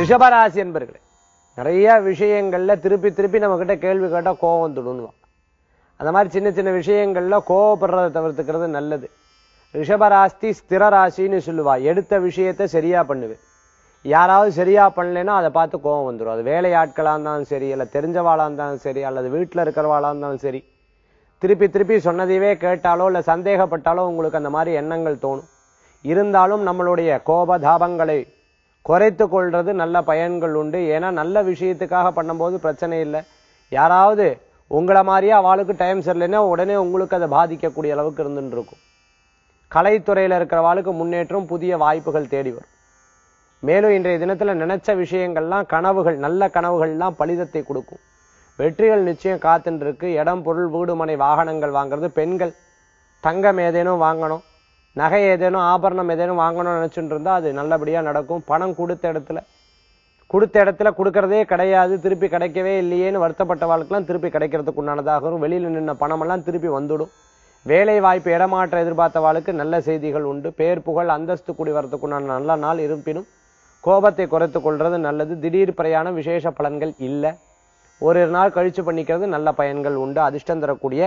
ரிஷபராசி என்பர்களே நிறைய விஷயங்கள்ல திருப்பி திருப்பி நம்ம கிட்ட கேள்வி கேட்டால் கோபம் வந்துடும்னுவான் அந்த மாதிரி சின்ன சின்ன விஷயங்கள்ல கோவப்படுறதை தவிர்த்துக்கிறது நல்லது. ரிஷபராசி ஸ்திர ராசின்னு சொல்லுவா எடுத்த விஷயத்த சரியா பண்ணுவேன் யாராவது சரியா பண்ணலைன்னா அதை பார்த்து கோவம் வந்துடும் அது வேலையாட்களாக இருந்தாலும் சரி இல்ல தெரிஞ்சவாளா இருந்தாலும் சரி அல்லது வீட்டுல இருக்கிறவாளாக இருந்தாலும் சரி. திருப்பி திருப்பி சொன்னதையவே கேட்டாலோ இல்லை சந்தேகப்பட்டாலோ உங்களுக்கு அந்த மாதிரி எண்ணங்கள் தோணும். இருந்தாலும் நம்மளுடைய கோபதாபங்களை குறைத்து கொள்வது நல்ல பயன்கள் உண்டு. ஏன்னா நல்ல விஷயத்துக்காக பண்ணும்போது பிரச்சனை இல்லை. யாராவது உங்களை மாதிரியே அவளுக்கு டைம் சரியில்லைன்னா உடனே உங்களுக்கு அதை பாதிக்கக்கூடிய அளவுக்கு இருந்துட்டு இருக்கும் கலைத்துறையில இருக்கிறவாளுக்கு முன்னேற்றம் புதிய வாய்ப்புகள் தேடி வரும். மேலும் இன்றைய தினத்தில் நினைச்ச விஷயங்கள்லாம் கனவுகள் நல்ல கனவுகள்லாம் பலிதத்தை கொடுக்கும். வெற்றிகள் நிச்சயம் காத்துன்னு இருக்கு இடம் பொருள் வீடு மனை வாகனங்கள் வாங்குறது பெண்கள் தங்கம் ஏதேனும் வாங்கணும். நகை ஏதேனும் ஆபரணம் ஏதேனும் வாங்கணும்னு நினச்சிட்டு இருந்தால் அது நல்லபடியாக நடக்கும். பணம் கொடுத்த இடத்துல. கொடுத்த இடத்துல கொடுக்கறதே கிடையாது. திருப்பி கிடைக்கவே இல்லையேன்னு வருத்தப்பட்ட வாழ்க்கெல்லாம் திருப்பி கிடைக்கிறதுக்கு உண்டானதாக இருக்கும் வெளியில நின்ன பணமெல்லாம் திருப்பி வந்துடும். வேலை வாய்ப்பு இடமாற்ற எதிர்பார்த்த வாழ்க்கை நல்ல செய்திகள் உண்டு. பேர் புகழ் அந்தஸ்து கூடி வரதுக்குண்டான நல்ல நாள் இருப்பினும் கோபத்தை குறைத்து கொள்வது நல்லது. திடீர் பிரயாணம் விசேஷ பலன்கள் இல்லை. ஒரு நாள் கழிச்சு பண்ணிக்கிறது நல்ல பயன்கள் உண்டு. அதிர்ஷ்டம் தரக்கூடிய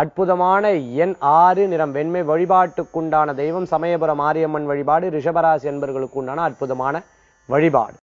அற்புதமான எண் ஆறு நிறம் வெண்மை வழிபாட்டுக்குண்டான தெய்வம் சமயபுரம் மாரியம்மன் வழிபாடு ரிஷபராசி என்பர்களுக்கு உண்டான அற்புதமான வழிபாடு.